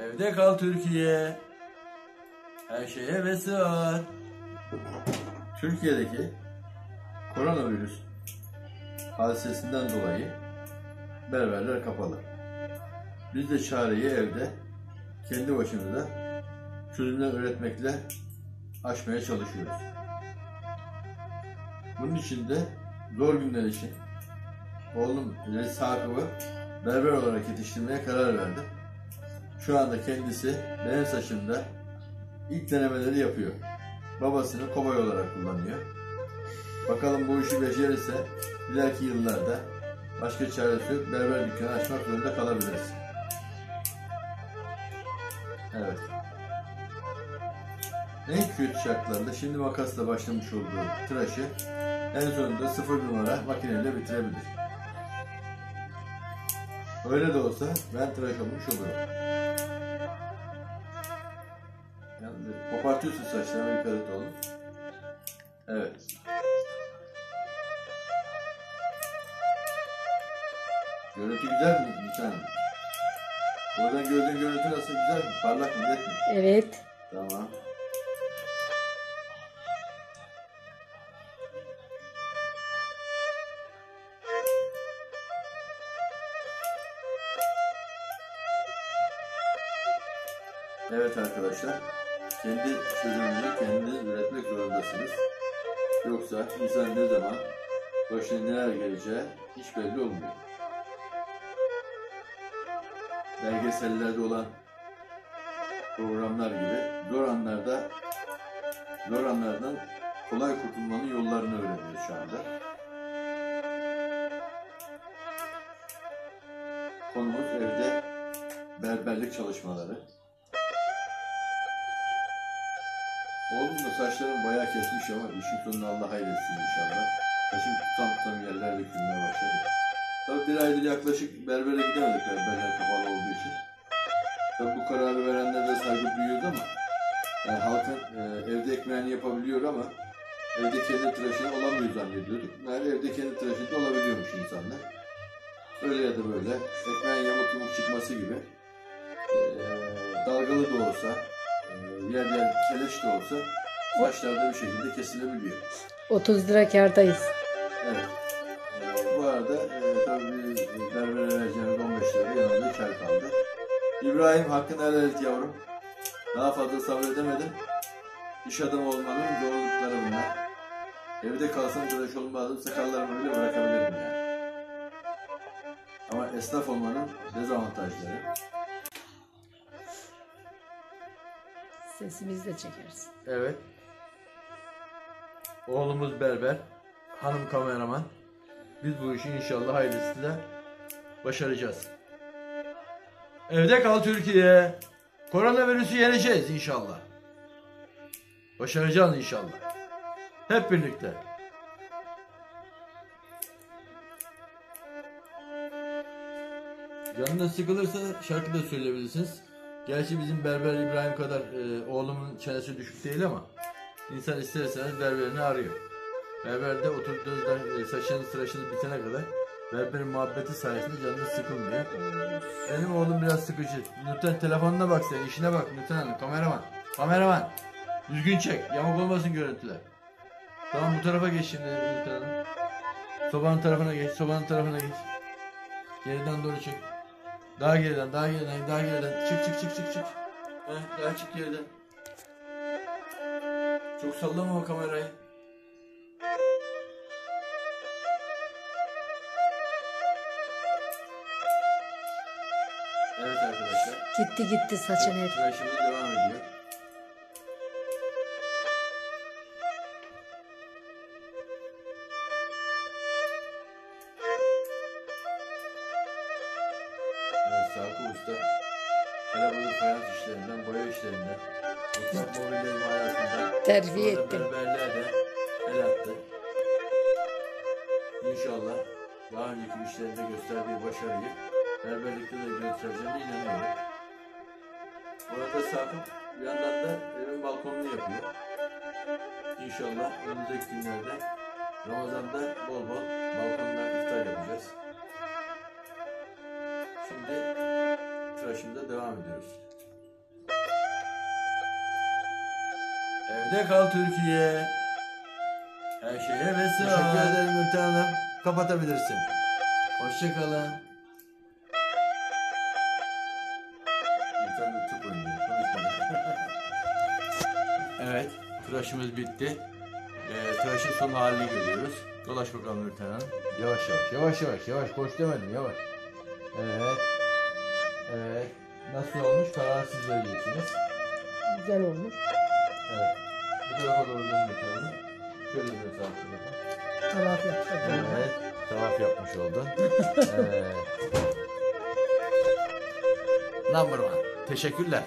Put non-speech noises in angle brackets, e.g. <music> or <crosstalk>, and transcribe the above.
Evde kal Türkiye. Her şeye hevesi var. Türkiye'deki koronavirüs hadisesinden dolayı berberler kapalı. Biz de çareyi evde kendi başımıza çözümler üretmekle aşmaya çalışıyoruz. Bunun için de zor günler için oğlum Reis Sakıp'ı berber olarak yetiştirmeye karar verdim. Şu anda kendisi benim saçımda ilk denemeleri yapıyor. Babasını kobay olarak kullanıyor. Bakalım bu işi becerirse ileriki yıllarda başka çaresi yok berber dükkanı açmak zorunda kalabiliriz. Evet. En kötü şartlarda şimdi makasla başlamış olduğu tıraşı en sonunda sıfır numara makineyle bitirebilir. Öyle de olsa ben tıraş olmuş olurum. Kopartıyorsun saçlarına dikkat et oğlum. Evet. Görüntü güzel mi bir tane? Oradan gördüğün görüntü nasıl güzel mi? Parlak mı? Net mi? Evet. Tamam. Evet arkadaşlar, kendi çözümünü kendiniz üretmek zorundasınız. Yoksa insan ne zaman başına neler geleceği hiç belli olmuyor. Belgesellerde olan programlar gibi zor anlarda zor anlardan kolay kurtulmanın yollarını öğreniyoruz şu anda. Konumuz evde berberlik çalışmaları. Oğlum da saçlarım bayağı kesmiş ama işin sonunu Allah hayretsin inşallah. Saçım tutam tutam yerler dökülmeye başladı. Tabii bir aydır yaklaşık berbere gidemedik berberler kapalı olduğu için. Tabii bu kararı verenlere de saygı duyuyoruz ama yani halkın e, evde ekmeğini yapabiliyor ama evde kendi tıraşını olamıyor zannediyorduk. Yani evde kendi tıraşını da olabiliyormuş insanlar. Öyle ya da böyle ekmeğin yamuk yumuk çıkması gibi e, dalgalı da olsa yer yer keleş de olsa saçlarda bir şekilde kesilebiliyor. 30 lira kardayız. Evet. Ee, bu arada e, tabii berbere vereceğimiz 15 lira yanında kar kaldı. İbrahim hakkını helal et yavrum. Daha fazla sabredemedim. İş adamı olmanın zorlukları bunlar. Evde kalsam tıraş olmazdım, sakallarımı bile bırakabilirdim yani. Ama esnaf olmanın dezavantajları. Sesimizi de çekeriz. Evet. Oğlumuz berber, hanım kameraman. Biz bu işi inşallah hayırlısıyla başaracağız. Evde kal Türkiye. Koronavirüsü yeneceğiz inşallah. Başaracağız inşallah. Hep birlikte. Canınız sıkılırsa şarkı da söyleyebilirsiniz. Gerçi bizim Berber İbrahim kadar e, oğlumun çenesi düşük değil ama insan isterseniz berberini arıyor. Berberde oturduğunuzda e, saçınız tıraşınız bitene kadar berberin muhabbeti sayesinde canınız sıkılmıyor. Benim oğlum biraz sıkıcı. Nurten telefonuna bak sen, işine bak Nurten Hanım, kameraman. Kameraman. Düzgün çek, yamuk olmasın görüntüler. Tamam bu tarafa geç şimdi Nurten Hanım. Sobanın tarafına geç, sobanın tarafına geç. Geriden doğru çek. Daha geriden, daha geriden, daha geriden. Çık çık çık çık çık. Heh, daha çık geriden. Çok sallama o kamerayı. Evet arkadaşlar. Gitti gitti saçın hep. Tıraşımız devam ediyor. Sakı Usta kalabalık fayans işlerinden, boya işlerinden, mutfak mobilya imalatından sonra ettim. berberliğe de el attı. İnşallah daha önceki işlerinde gösterdiği başarıyı berberlikte de göstereceğine inanıyorum. Bu arada Sakıp bir yandan da evin balkonunu yapıyor. İnşallah önümüzdeki günlerde Ramazan'da bol bol balkonda iftar yapacağız halde tıraşımıza devam ediyoruz. Evde kal Türkiye. Her şeye vesile. Teşekkür ederim Ürten Hanım. Kapatabilirsin. Hoşçakalın. Ürten tıp oynuyor. <laughs> evet. Tıraşımız bitti. Ee, tıraşın son halini görüyoruz. Dolaş bakalım Ürten Hanım. Yavaş yavaş. Yavaş yavaş. Yavaş. Koş demedim. Yavaş. Evet. Evet. Nasıl olmuş? Karar siz vereceksiniz. Güzel olmuş. Evet. Bu tarafa doğru dönün bakalım. Şöyle bir sağ tarafa. Tavaf yaptık. Evet. Tavaf yapmış oldun. <laughs> evet. Number one. Teşekkürler.